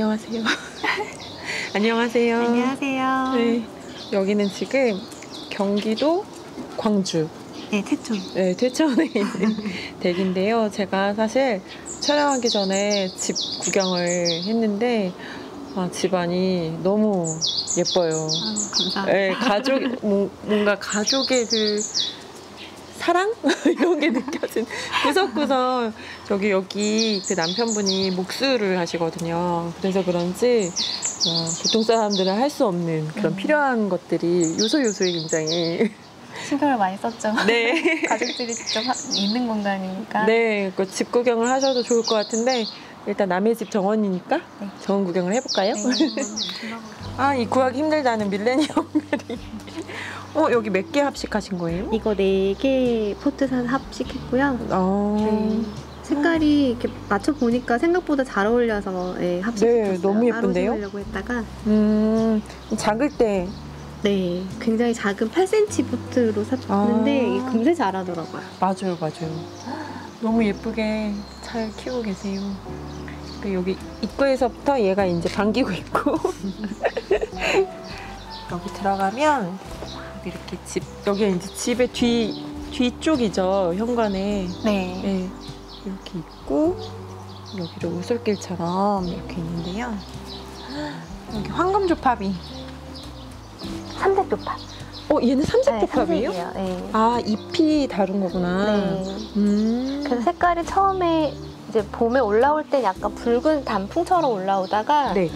안녕하세요. 안녕하세요. 안녕하세요. 네, 여기는 지금 경기도 광주 네, 태초. 네, 퇴천에 있는 댁인데요. 제가 사실 촬영하기 전에 집 구경을 했는데 아, 집안이 너무 예뻐요. 아, 감사합니다. 네, 가족 뭐, 뭔가 가족의 그 사랑 이런 게 느껴진 구석구석 여기 여기 그 남편분이 목수를 하시거든요. 그래서 그런지 어, 보통 사람들은 할 수 없는 그런 음. 필요한 것들이 요소 요소에 굉장히 신경을 많이 썼죠. 네. 가족들이 직접 하- 있는 공간이니까. 네, 그 집 구경을 하셔도 좋을 것 같은데 일단 남의 집 정원이니까 네. 정원 구경을 해볼까요? 네. 아, 이 구하기 힘들다는 밀레니엄들이. 어, 여기 몇 개 합식하신 거예요? 이거 네 개 포트산 합식했고요. 어, 네. 색깔이 이렇게 맞춰 보니까 생각보다 잘 어울려서 네, 합식했어요. 네, 너무 예쁜데요? 따로 심으려고 했다가 음, 작을 때 네, 굉장히 작은 8cm 포트로 샀는데 아. 이게 금세 자라더라고요. 맞아요, 맞아요. 너무 예쁘게 잘 키우고 계세요. 그 여기 입구에서부터 얘가 이제 반기고 있고 여기 들어가면 이렇게 집 여기 이제 집의 뒤 뒤쪽이죠 현관에 네. 네, 이렇게 있고 여기도 오솔길처럼 이렇게 있는데요. 여기 황금 조팝이 3대 조팝. 어 얘는 삼색 조팝이에요? 네, 네. 아 잎이 다른 거구나. 네. 음. 그래서 색깔이 처음에 이제 봄에 올라올 때 약간 붉은 단풍처럼 올라오다가 네.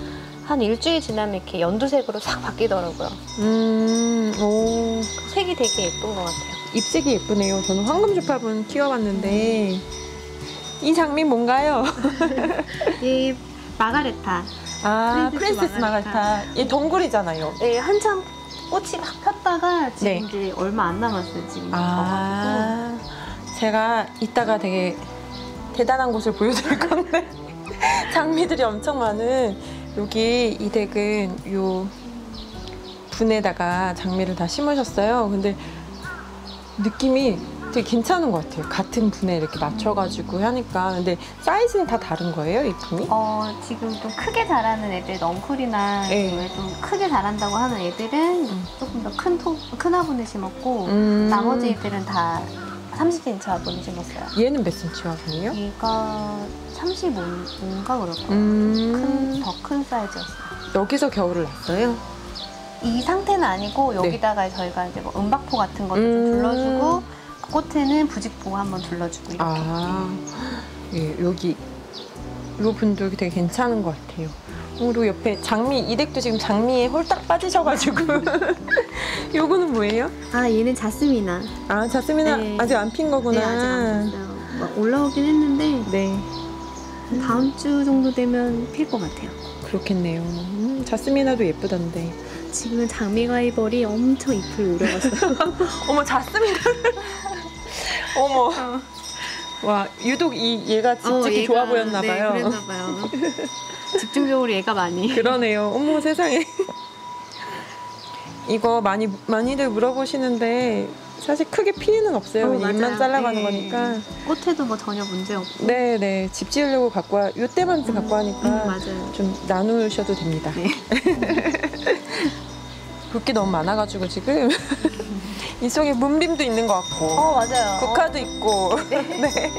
한 일주일 지나면 이렇게 연두색으로 싹 바뀌더라고요. 음. 오. 색이 되게 예쁜 것 같아요. 잎색이 예쁘네요. 저는 황금조팝은 키워봤는데 이 장미 뭔가요? 이 마가레타. 아 프린세스. 마가레타. 얘 덩굴이잖아요. 네, 한참 꽃이 막 폈다가 지금 네. 이제 얼마 안 남았어요. 지금 져가지고. 아 제가 이따가 되게 대단한 곳을 보여드릴 건데 장미들이 엄청 많은 여기 이 댁은 요 분에다가 장미를 다 심으셨어요. 근데 느낌이 되게 괜찮은 것 같아요. 같은 분에 이렇게 맞춰가지고 하니까. 근데 사이즈는 다 다른 거예요, 이 분이? 어, 지금 좀 크게 자라는 애들, 넝쿨이나 네. 좀 크게 자란다고 하는 애들은 음. 조금 더 큰 큰 화분에 심었고 음. 나머지 애들은 다 30cm 화분에 심었어요. 얘는 몇 cm 화분이에요? 얘가 35인가 그럴 거예요. 음. 더큰 사이즈였어요. 여기서 겨울을 났어요? 이 상태는 아니고 여기다가 저희가 이제 뭐 은박포 같은 것도 좀 음. 둘러주고 그 꽃에는 부직포 한번 둘러주고 이렇게. 아, 예, 여기 이 분도 되게 괜찮은 것 같아요. 어, 그리고 옆에 장미, 이 댁도 지금 장미에 홀딱 빠지셔가지고. 요거는 뭐예요? 아 얘는 자스미나. 아, 자스민아 네. 아직 안 핀 거구나. 네 아직 안 폈어요. 막 올라오긴 했는데 네, 다음 주 정도 되면 필 것 같아요. 그렇겠네요. 음, 자스민아도 예쁘던데. 지금은 장미가이벌이 엄청 잎을 오려갔어요. 어머, 자스민아. 어머. 와, 유독 이 얘가 집짓기 좋아 보였나 봐요. 네, 그랬나 봐요. 집중적으로 얘가 많이. 그러네요. 어머 세상에. 이거 많이 많이들 물어보시는데 사실 크게 피해는 없어요. 어, 잎만. 잘라가는 네. 거니까. 꽃에도 뭐 전혀 문제 없고. 네 네. 집 지으려고 갖고 와. 요때만 갖고 하니까 음, 맞아요. 좀 나누셔도 됩니다. 네. 붓기 너무 많아가지고 지금 이 속에 문빔도 있는 것 같고 어 맞아요. 국화도 있고. 네.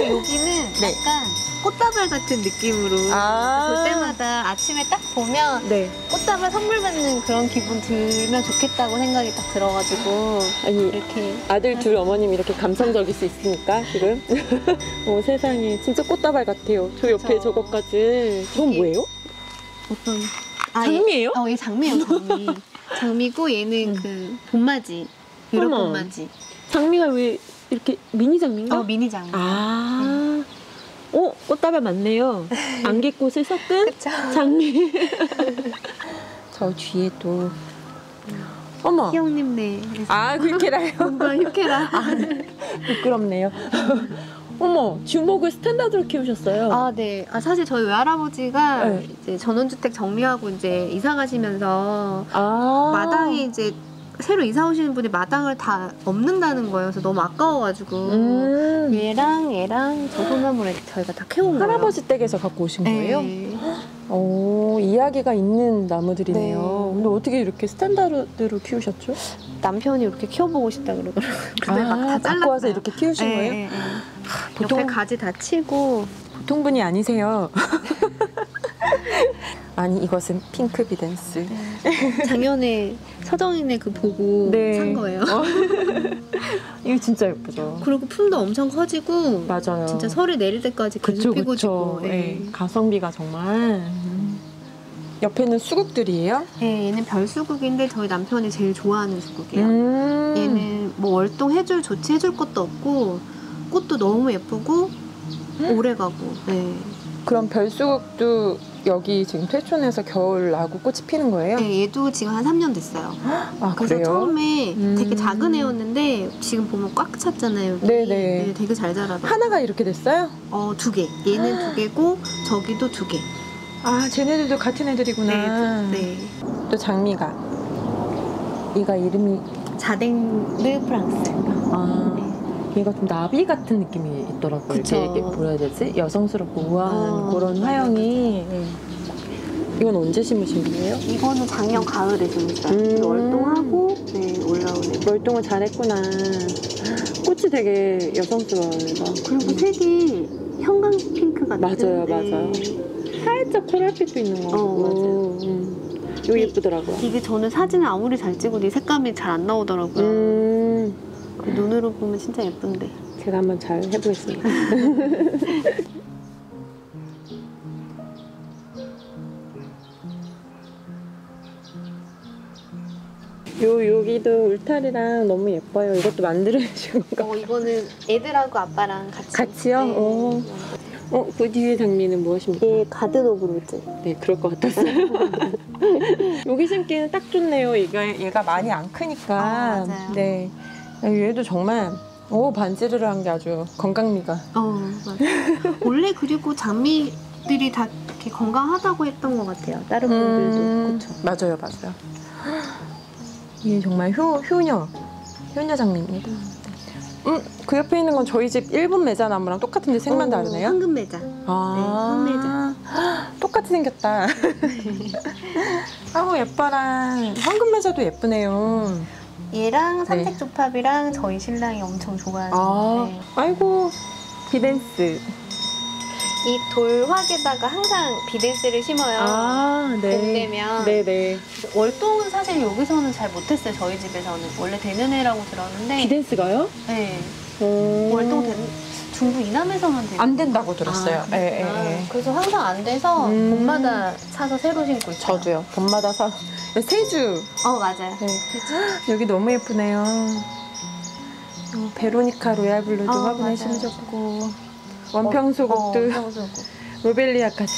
여기는 네. 약간 꽃다발 같은 느낌으로 아. 볼 때마다 아침에 딱 보면 네. 꽃다발 선물 받는 그런 기분 들면 좋겠다고 생각이 딱 들어가지고 아니 이렇게 아들 둘 어머님 이렇게 감성적일 수 있습니까 지금? 어 세상에 진짜 꽃다발 같아요. 저 옆에 그쵸. 저것까지. 저건 뭐예요? 어떤 장미예요? 얘, 어, 얘 장미예요, 장미. 장미고 얘는 그 봄맞이. 어머. 봄맞이. 장미가 왜 이렇게 미니 장미인가? 어, 미니 장미. 아. 어, 꽃다발 맞네요. 안개꽃을 섞은. 장미. 저 뒤에도. 어머. 희영님 네. 그래서 아, 그렇게라요? 뭔가 휴케라. 부끄럽네요. 어머, 주목을 스탠다드로 키우셨어요. 아, 네. 아, 사실 저희 외할아버지가 네. 이제 전원주택 정리하고 이제 이사 가시면서 아. 마당에 이제 새로 이사 오시는 분이 마당을 다 없는다는 거예요. 그래서 너무 아까워가지고. 음. 얘랑 얘랑 저 소나무를 저희가 다 캐온 거예요. 할아버지 댁에서 갖고 오신 거예요? 네. 오, 이야기가 있는 나무들이네요. 네. 근데 어떻게 이렇게 스탠다드로 키우셨죠? 남편이 이렇게 키워보고 싶다 그러더라고요. 근데 막 다 갖고 와서. 이렇게 키우신 네, 거예요? 네, 네. 보통- 옆에 가지 다 치고 보통 분이 아니세요. 아니 이것은 핑크 비덴스. 작년에 서정인의 그 보고 네. 산 거예요. 어. 이거 진짜 예쁘죠. 그리고 품도 엄청 커지고 맞아요. 진짜 서리 내릴 때까지 그쵸 피고. 지고. 네. 가성비가 정말. 옆에는 수국들이에요? 네, 얘는 별수국인데 저희 남편이 제일 좋아하는 수국이에요. 음. 얘는 뭐 월동 해줄 좋지 해줄 것도 없고 꽃도 너무 예쁘고 오래 가고. 네. 그럼 별수국도 여기 지금 퇴촌에서 겨울 나고 꽃이 피는 거예요? 네, 얘도 지금 한 3년 됐어요. 아 그래서 그래요? 처음에 음. 되게 작은 애였는데 지금 보면 꽉 찼잖아요. 여기. 네네. 네, 되게 잘 자라더라고요. 하나가 이렇게 됐어요? 어, 두 개. 얘는 두 개고 저기도 두 개. 아 쟤네들도 같은 애들이구나. 네. 또 장미가. 얘가 이름이 자댕 르 프랑스. 아, 얘가 좀 나비 같은 느낌이 있더라고요. 그쵸. 이게, 뭐라 해야 되지? 여성스럽고 우아한 어, 그런. 화형이. 예. 이건 언제 심으신 거예요? 이거는 작년 가을에 심었어요. 음. 월동하고 네, 올라오네. 월동을 잘했구나. 꽃이 되게 여성스러워요. 그리고 색이 형광 핑크 같은. 맞아요, 네. 맞아요. 살짝 코랄빛도 있는 거 어, 같고. 맞아요. 음. 이거 예쁘더라고요. 이게 저는 사진을 아무리 잘 찍어도 이 색감이 잘 안 나오더라고요. 음, 그 눈으로 보면 진짜 예쁜데. 제가 한번 잘 해보겠습니다. 요 여기도 울타리랑 너무 예뻐요. 이것도 만들어 주신 건가? 어, 이거는 애들하고 아빠랑 같이. 같이요? 네. 어. 어, 그 뒤에 장미는 무엇입니까? 얘 가든 오브 로즈. 네, 그럴 것 같았어요. 여기 심기는 딱 좋네요. 얘가, 얘가 많이 안 크니까. 아, 맞아요. 네. 얘도 정말, 오, 반지르르 한게 아주 건강미가. 어, 맞아. 원래 그리고 장미들이 다 이렇게 건강하다고 했던 것 같아요. 다른 분들도. 음, 그쵸. 맞아요, 맞아요. 이게 정말 효, 효녀, 효녀 장미입니다. 음, 그 옆에 있는 건 저희 집 일본 매자나무랑 똑같은데 색만 어, 다르네요. 황금 매자. 아, 똑같이 생겼다. 아우 예뻐라. 황금 매자도 예쁘네요. 얘랑 네. 삼색 조팝이랑 저희 신랑이 엄청 좋아하는 아, 네. 아이고 비덴스. 이 돌화에다가 항상 비덴스를 심어요. 아, 봄 네. 되면 네네. 월동은 사실 여기서는 잘 못했어요. 저희 집에서는 원래 되는 애라고 들었는데 비덴스가요? 네. 오. 월동 된 중부 이남에서만 되는 안 된다고 들었어요. 아, 예, 예. 예. 그래서 항상 안 돼서 음. 봄마다 사서 새로 심고 있어요. 저도요. 봄마다 사. 세주. 어 맞아요. 네. 여기 너무 예쁘네요. 어, 베로니카 로얄 블루도 어, 화분에. 심으셨고 원평소국도 어, 원평소국. 로벨리아까지.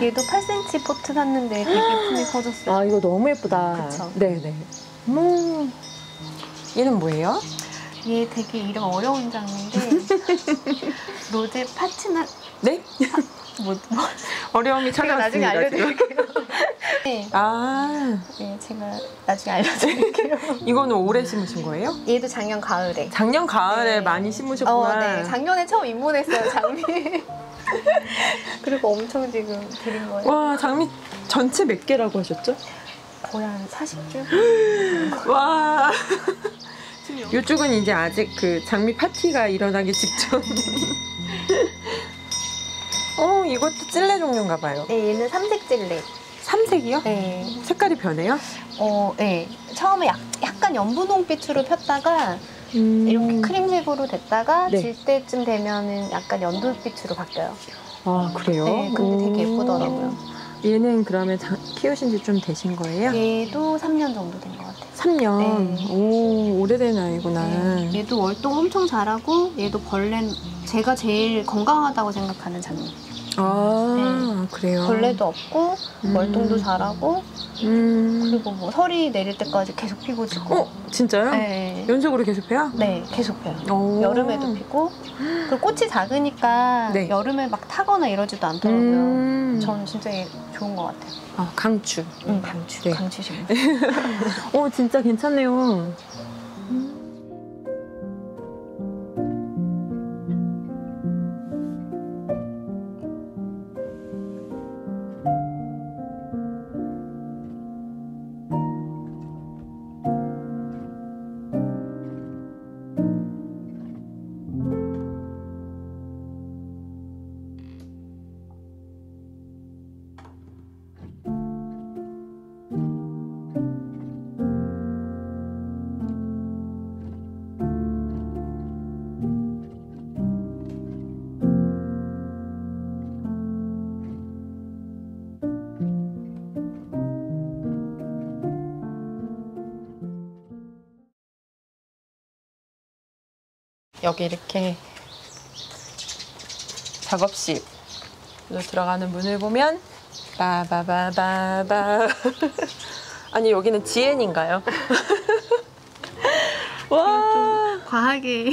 얘도 8cm 포트 샀는데 되게 품이 커졌어요. 아 이거 너무 예쁘다. 그쵸. 네네. 음. 얘는 뭐예요? 얘 되게 이름 어려운 장인데 로제 파치나 네? 뭐, 뭐 어려움이 나중에 찾아왔습니다. 지금. 알려드릴게요. 네, 아, 네, 제가 나중에 알려드릴게요. 이거는 올해 심으신 거예요? 얘도 작년 가을에. 작년 가을에 네. 많이 어, 심으셨구나. 네. 작년에 처음 입문했어요, 장미. 그리고 엄청 지금 드린 거예요. 와, 장미 전체 몇 개라고 하셨죠? 거의 한 40줄? 와. 이쪽은 이제 아직 그 장미 파티가 일어나기 직전. 어, 이것도 찔레 종류인가 봐요. 네, 얘는 삼색질레. 삼색이요? 네. 색깔이 변해요? 어, 네. 처음에 약, 약간 연분홍빛으로 폈다가 음. 이렇게 크림색으로 됐다가 네. 질 때쯤 되면은 약간 연두빛으로 바뀌어요. 아, 그래요? 네, 근데 되게 오. 예쁘더라고요. 얘는 그러면 자- 키우신 지 좀 되신 거예요? 얘도 3년 정도 된 것 같아요. 3년. 네. 오, 오래된 아이구나. 네, 얘도 월동 엄청 잘하고 얘도 벌레 제가 제일 건강하다고 생각하는 장미. 아, 그래요? 벌레도 없고 음. 월동도 잘하고 음. 그리고 뭐 설이 내릴 때까지 계속 피고 지고. 어, 진짜요? 네. 연속으로 계속 펴요? 네, 계속 펴요. 오. 여름에도 피고 그리고 꽃이 작으니까 네. 여름에 막 타거나 이러지도 않더라고요. 음. 저는 진짜 얘 좋은 것 같아요. 아, 강추. 응, 강추. 네. 강추심. 오, 진짜 괜찮네요. 여기 이렇게 작업실로 들어가는 문을 보면 바바바바바 아니 여기는 지엔인가요? 와 과하게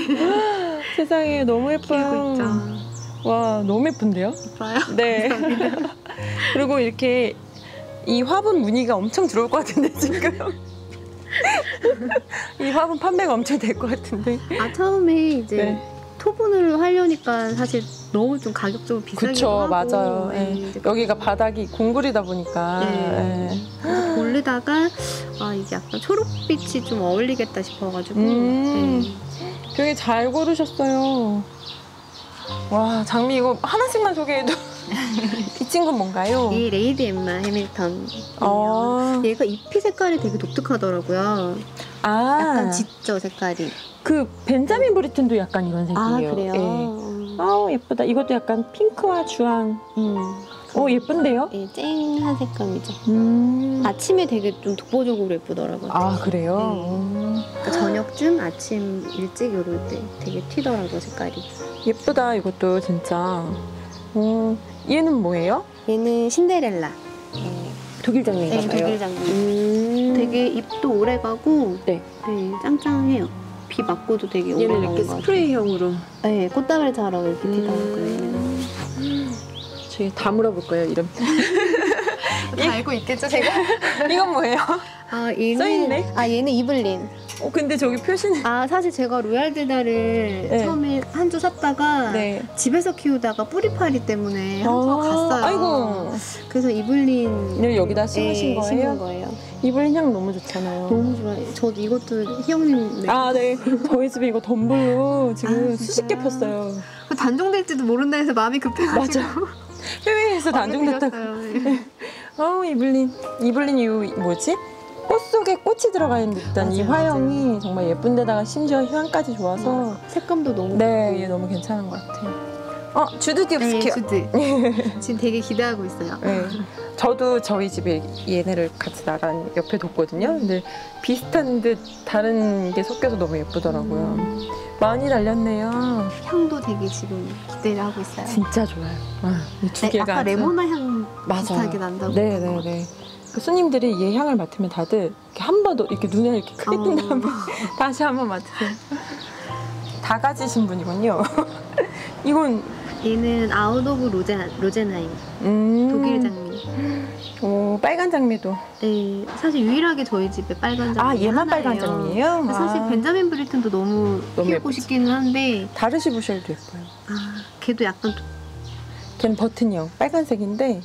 세상에 너무 예뻐요. 와 너무 예쁜데요? 좋아요. 네. 그리고 이렇게 이 화분 무늬가 엄청 들어올 것 같은데 지금. 이 화분 판매가 엄청 될 것 같은데. 아 처음에 이제 네. 토분을 하려니까 사실 너무 좀 가격적으로 비싸기도 그쵸 하고 맞아요. 네, 예. 이제 여기가 바닥이 공굴이다 보니까. 네. 예. 그래서 고르다가 아 이게 약간 초록빛이 좀 어울리겠다 싶어가지고 음. 네. 되게 잘 고르셨어요. 와 장미 이거 하나씩만 소개해도 이 친구 뭔가요? 이 레이디 엠마 해밀턴 어. 얘가 잎이 색깔이 되게 독특하더라고요 아, 약간 짙죠 색깔이 그 벤자민 브리튼도 약간 이런 아 색이에요. 그래요 예. 아우 예쁘다. 이것도 약간 핑크와 주황. 음. 어 예쁜데요? 예, 쨍한 색감이죠 음. 아침에 되게 좀 독보적으로 예쁘더라고요 아 그래요? 네. 음. 그러니까 저녁쯤 아침 일찍 요럴 때 되게 튀더라고요 색깔이 예쁘다 이것도 진짜. 어, 얘는 뭐예요? 얘는 신데렐라 예, 독일 장미인가 네. 독일 장미 음. 되게 잎도 오래 가고 네. 네, 짱짱해요 비 맞고도 되게 오래 가는 이렇게 스프레이형으로. 네, 꽃다발처럼 이렇게 음. 튀더라고요 얘는 저희 다 물어볼 거예요 이름. 다 알고 있겠죠 제가? 이건 뭐예요? 아 얘는 써있네? 아 얘는 이블린 어 근데 저기 표시는. 아 사실 제가 로얄드다를 네. 처음에 한 주 샀다가 네. 집에서 키우다가 뿌리파리 때문에 한주가 갔어요 아, 아이고. 그래서 이블린 을 여기다 심으신 네, 심은 거예요? 거예요 이블린 향 너무 좋잖아요. 너무 좋아요 저도 이것도 희영님 네. 아, 네. 저희 집에 이거 덤블로 지금 아, 수십 개? 폈어요. 그 단종될지도 모른다 해서 마음이 급해가지고 해외에서 단종됐다고. 드렸어요. 네. 이블린. 이블린 이 뭐지? 꽃 속에 꽃이 들어가 있는 듯한 이 맞아요, 화형이 정말 예쁜 데다가 심지어 향까지 좋아서 색감도 너무 네. 얘 너무 괜찮은 것 같아요. 어, 주드 네. 주드 지금 되게 기대하고 있어요 네. 저도 저희 집에 얘네를 같이 나란 옆에 뒀거든요. 근데 비슷한 듯 다른 게 섞여서 너무 예쁘더라고요. 많이 달렸네요. 향도 되게 지금 기대를 하고 있어요 진짜 좋아요. 아, 이두 네, 개가 아까 레모나 향 맞아요. 비슷하게 난다고 네, 네, 것 네. 그 손님들이 얘 향을 맡으면 다들 이렇게 한 번 더 이렇게 눈을 이렇게 크게 뜬 같아요. 다음에 다시 한 번 맡으세요. 다 가지신 분이군요. 이건 얘는 아웃 오브 로제, 로젠하임 음, 독일 장미. 오 빨간 장미도. 네, 사실 유일하게 저희 집에 빨간 장미 아 얘만 하나예요. 빨간 장미예요? 사실 아, 벤자민 브리튼도 너무, 너무 예쁘죠. 싶기는 한데 다르시 부셀도 예뻐요. 아 걔도 약간 걔는 버튼형 빨간색인데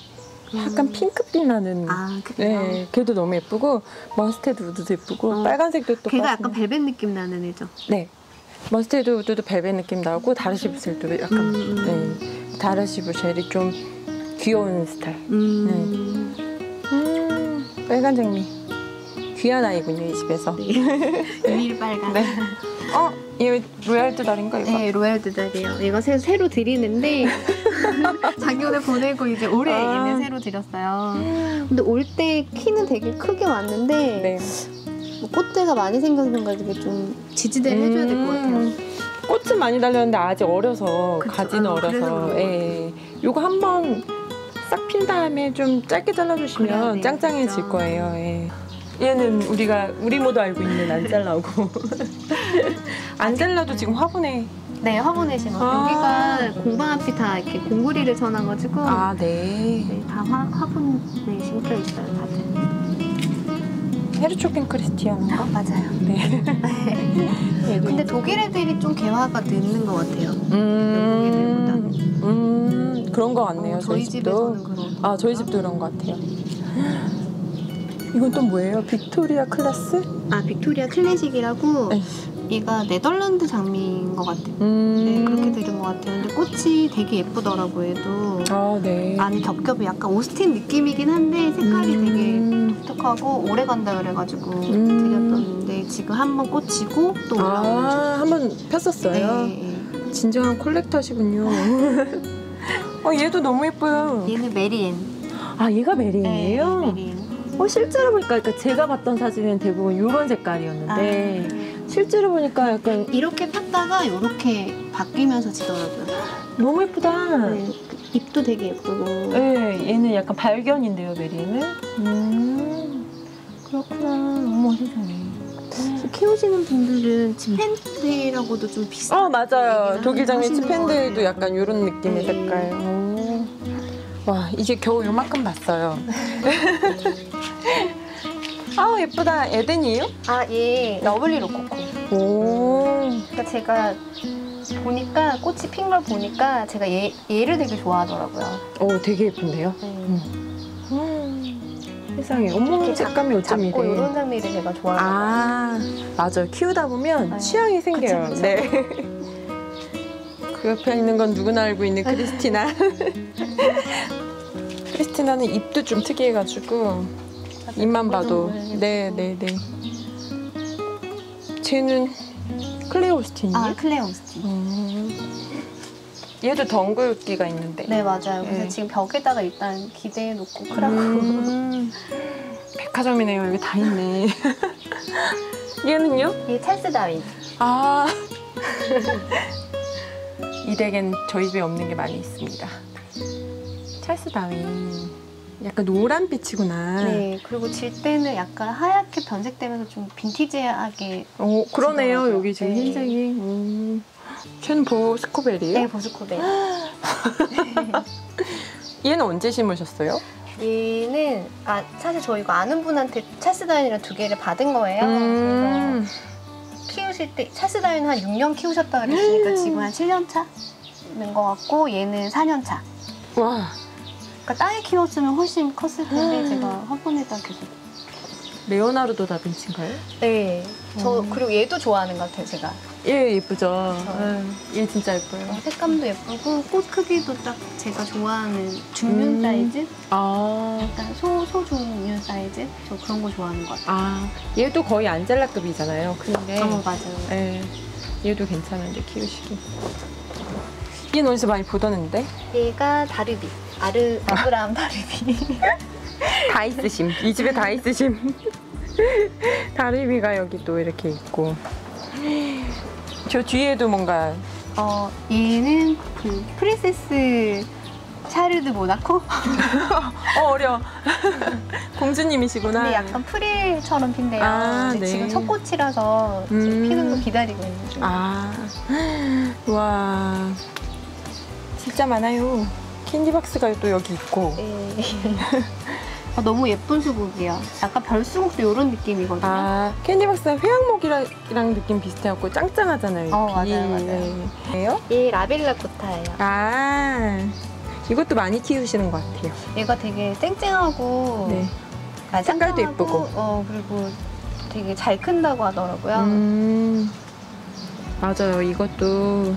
약간 음, 핑크빛 나는. 아 그래요? 네, 걔도 너무 예쁘고 먼스테드 우드도 예쁘고 어, 빨간색도 또 걔가 빠지네. 약간 벨벳 느낌 나는 애죠. 네. 먼스테드 우드도 벨벳 느낌 나고 다르시부셀도 약간 음, 네. 다르시부셀이 좀 귀여운 스타일. 음, 음, 빨간 장미. 귀한 아이군요, 이 집에서. 유일 빨간. 네. 어, 얘 로얄 두달인가 이거? 네, 로얄 두달이에요. 이거 새, 새로 들이는데 작년에 보내고 이제 올해 아. 얘는 새로 들였어요. 근데 올 때 키는 되게 크게 왔는데 네. 뭐 꽃대가 많이 생겨서 그런가 좀 지지대를 해줘야 될 것 같아요. 음, 꽃은 많이 달렸는데 아직 어려서 그쵸. 가지는 아, 어려서 예. 요거 한번 싹 핀 다음에 좀 짧게 잘라주시면 돼요, 짱짱해질 진짜. 거예요. 예. 얘는 우리가 우리 모두 알고 있는 안 잘라고 안 잘라도 지금 화분에 네, 화분에 심어. 아. 여기가 공방 앞이 다 이렇게 공구리를 쳐놔가지고 아 네. 네, 다 화, 화분에 심겨 있어요, 다들. 헤르초킨 크리스티아나인가? 맞아요. 네. 얘도 근데 독일 애들이 좀 개화가 늦는 것 같아요. 음, 음 그런 거 같네요. 어, 저희, 저희 집도. 아 저희 집도 그런 거 같아요. 이건 또 뭐예요? 빅토리아 클래스? 아 빅토리아 클래식이라고 네. 얘가 네덜란드 장미인 것 같아요. 음. 네 그렇게 들은 것 같아요. 근데 꽃이 되게 예쁘더라고 얘도. 아 네. 안에 겹겹이 약간 오스틴 느낌이긴 한데 색깔이 되게 음. 독특하고 오래 간다 그래가지고 음. 들였었는데 지금 한 번 꽃 피고 또 올라오는. 아, 한번 폈었어요. 네, 네. 진정한 콜렉터시군요. 어, 얘도 너무 예뻐요. 얘는 메리엔. 아, 얘가 네, 메리예요? 메리엔. 어, 실제로 보니까 그러니까 제가 봤던 사진은 대부분 이런 색깔이었는데 아, 실제로 보니까 약간 이렇게 폈다가 이렇게 바뀌면서 지더라고요. 너무 예쁘다. 네, 그 잎도 되게 예쁘고. 네, 얘는 약간 발견인데요, 메리는. 음, 그렇구나. 어머 세상에. 키우시는 분들은 치펜데일하고도 좀 비슷한. 어 맞아요. 독일 장미 같아요. 약간 이런 느낌의 네. 색깔. 오. 와 이제 겨우 요만큼 봤어요. 아 예쁘다. 에덴이에요? 아, 얘 러블리 로코코. 오. 그러니까 제가 보니까 꽃이 핀 걸 보니까 제가 얘 얘를 되게 좋아하더라고요. 오 되게 예쁜데요. 네. 음. 세상에 이렇게 색감이 어쩜 작고 이래. 이런 장미를 제가 좋아해요. 아 맞아요. 키우다 보면 네. 취향이 생겨요. 그쵸, 그쵸. 네. 그 옆에 있는 건 누구나 알고 있는 크리스티나. 크리스티나는 입도 좀 특이해가지고 입만 봐도 네네 네. 쟤는 클레오스틴이에요? 아 클레오스틴. 음. 얘도 덩굴기가 있는데. 네 맞아요. 그래서 네. 지금 벽에다가 일단 기대해 놓고 크라고. 음. 백화점이네요. 여기 다 있네. 얘는요? 얘 찰스 다윈. 아. 이 댁엔 저희 집에 없는 게 많이 있습니다. 찰스 다윈. 약간 노란빛이구나. 네 그리고 질 때는 약간 하얗게 변색되면서 좀 빈티지하게. 어, 그러네요. 지더라고요. 여기 지금 네. 흰색이. 음. 쟤는 보스코벨이에요? 네 보스코베. 얘는 언제 심으셨어요? 얘는 아 사실 저 이거 아는 분한테 찰스 다윈이랑 두 개를 받은 거예요. 음. 키우실 때 찰스 다윈 한 6년 키우셨다 그랬으니까 음. 지금 한 7년 차인 것 같고 얘는 4년 차. 와, 그러니까 땅에 키웠으면 훨씬 컸을 텐데 음. 제가 화분에다 계속. 레오나르도 다빈치인가요? 네. 저 음. 그리고 얘도 좋아하는 것 같아요 제가. 얘 예쁘죠? 그쵸. 음, 얘 진짜 예뻐요. 색감도 예쁘고 꽃 크기도 딱 제가 좋아하는 중륜 음. 사이즈? 아, 약간 소, 소중륜 사이즈? 저 그런 거 좋아하는 것 같아요. 아, 얘도 거의 안젤라급이잖아요. 근데 어, 맞아요. 예, 얘도 괜찮은데 키우시기. 얘는 어디서 많이 봤는데? 얘가 다르비. 아르, 아브라함 다르비. 다 있으심. 이 집에 다 있으심. 다리비가 여기 또 이렇게 있고. 저 뒤에도 뭔가 어, 얘는 그 프린세스 샤르드 모나코? 어 어려. 공주님이시구나. 근데 약간 프릴처럼 핀대요. 아, 네. 지금 첫 꽃이라서 지금 음. 피는 거 기다리고 있는 중. 아, 와, 진짜 많아요. 캔디박스가 또 여기 있고. 네. 아, 너무 예쁜 수국이야. 약간 별수국도 이런 느낌이거든요. 아, 캔디박스가 회양목이랑 이랑 느낌 비슷해갖고 짱짱하잖아요. 어. 맞아요, 맞아요. 예요? 얘 라벨라 코타예요. 아, 이것도 많이 키우시는 것 같아요. 얘가 되게 쨍쨍하고 네. 아, 색깔도 예쁘고. 어 그리고 되게 잘 큰다고 하더라고요. 음, 맞아요. 이것도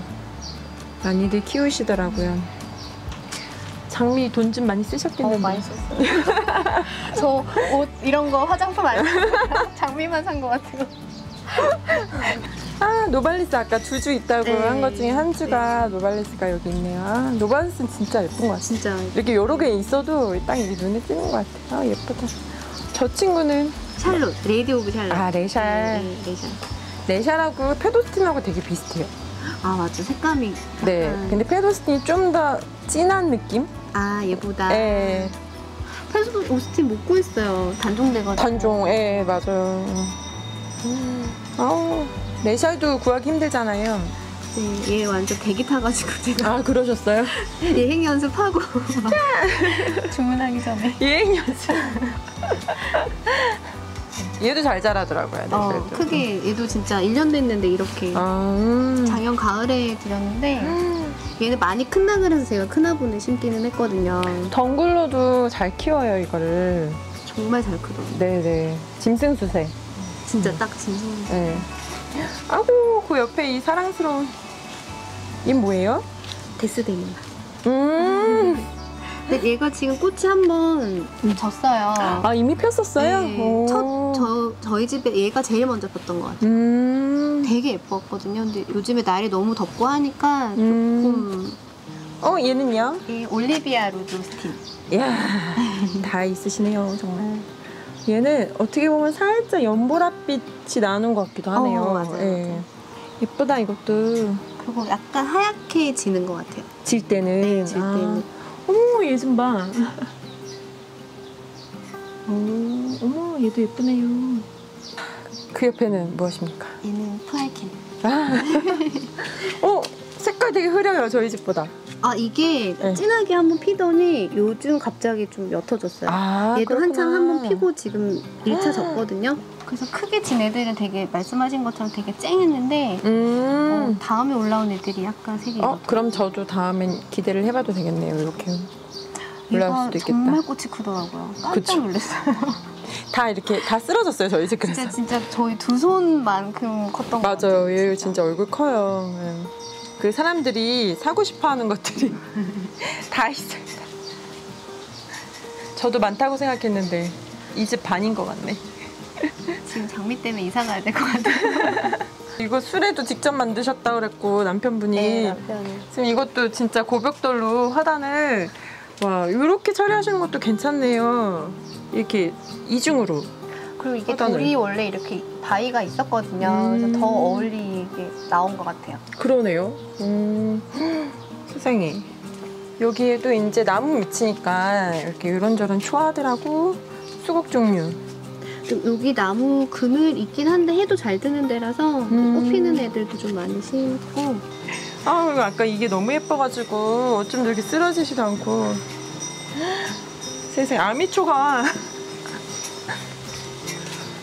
많이들 키우시더라고요. 장미 돈 좀 많이 어, 쓰셨겠는데. 많이 썼어요. 저 옷 이런 거 화장품 안 쓰고 장미만 산 것 같아요. 아, 노발리스 아까 두 주 있다고 네. 한것 중에 한 주가 노발리스가 여기 있네요. 아, 노발리스는 진짜 예쁜 것 같아요. 진짜 이렇게 여러 개 있어도 딱 이게 눈에 띄는 것 같아요. 아, 예쁘다. 저 친구는 샬롯, 레이디 오브 샬롯. 아, 레샬. 네, 레샬. 레샬하고 팻 오스틴하고 되게 비슷해요. 아 맞아 색감이. 네. 약간- 근데 팻 오스틴이 좀 더 진한 느낌? 아 얘보다. 예. 팻 오스틴 못 구했어요. 단종돼가지고. 단종, 예, 맞아요. 아우, 레샬도 구하기 힘들잖아요. 네, 얘 완전 대기 타가지고 제가 아, 그러셨어요? 예행 연습하고 막 주문하기 전에. 예행 연습. 얘도 잘 자라더라고요. 네, 어, 그래도. 크게 얘도 진짜 1년 됐는데 이렇게 아, 음. 작년 가을에 들였는데 얘는 많이 큰다 그래서 제가 큰 화분을 심기는 했거든요. 덩굴로도 잘 키워요, 이거를. 정말 잘 크더라고요. 네네. 짐승수세. 진짜 딱 진성. 네. 아고, 그 옆에 이 사랑스러운. 이 뭐예요? 데스데입니다. 음. 근데 얘가 지금 꽃이 한번 졌어요. 아, 이미 폈었어요? 네, 오. 첫 저, 저희 집에 얘가 제일 먼저 폈던 것 같아요. 음. 되게 예뻤거든요. 근데 요즘에 날이 너무 덥고 하니까 음. 조금 어, 얘는요? 이 올리비아 루드스틴. 이야, 다 있으시네요, 정말. 얘는 어떻게 보면 살짝 연보랏빛이 나는 것 같기도 하네요. 어, 맞아요, 예. 맞아요. 예쁘다, 이것도. 그리고 약간 하얗게 지는 것 같아요. 질 때는. 네, 질 아. 때는. 어머, 얘 좀 봐. 오, 어머, 얘도 예쁘네요. 그 옆에는 무엇입니까? 얘는 푸알킨. 아. 어, 색깔 되게 흐려요, 저희 집보다. 아 이게 네. 진하게 한번 피더니 요즘 갑자기 좀 옅어졌어요. 아, 얘도 그렇구나. 한창 한번 피고 지금 1차 아. 졌거든요. 그래서 크게 진 애들은 되게 말씀하신 것처럼 되게 쨍했는데 어, 음. 다음에 올라온 애들이 약간 색이 어, 그럼 저도 다음엔 기대를 해봐도 되겠네요, 이렇게. 올라올 수도 있겠다. 정말 꽃이 크더라고요. 깜짝. 놀랐어요. 다 이렇게 다 쓰러졌어요 저희 집 그래서 진짜 진짜 저희 두 손만큼 컸던 것 맞아요 같아요. 얘 진짜 얼굴 커요 예. 그 사람들이 사고 싶어하는 것들이 다 있어요 저도 많다고 생각했는데 이 집 반인 것 같네 지금 장미 때문에 이사 가야 될 것 같아요. 이거 술에도 직접 만드셨다 그랬고 남편분이 네, 남편이. 지금 이것도 진짜 고벽돌로 화단을 와 이렇게 처리하시는 것도 괜찮네요 이렇게 이중으로 그리고 이게. 돌이 원래 이렇게 바위가 있었거든요. 음. 그래서 더 어울리게 나온 것 같아요. 그러네요. 음, 세상에. 여기에도 이제 나무 밑이니까 이렇게 이런저런 초아들하고 수국 종류. 또 여기 나무 그늘 있긴 한데 해도 잘 드는 데라서 음. 꽃피는 애들도 좀 많이 심고 아, 그리고 아까 이게 너무 예뻐가지고 어쩜 저렇게 쓰러지지도 않고. 세상에, 아미초가.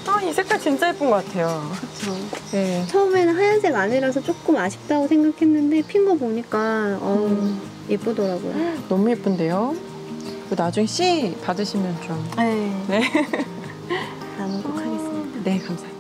아, 이 색깔 진짜 예쁜 것 같아요. 그렇죠. 네. 처음에는 하얀색 아니라서 조금 아쉽다고 생각했는데 핀 거 보니까 어, 음, 예쁘더라고요. 너무 예쁜데요? 나중에 씨 받으시면 좀. 네. 네. 나무 꼭 하겠습니다. 네, 감사합니다.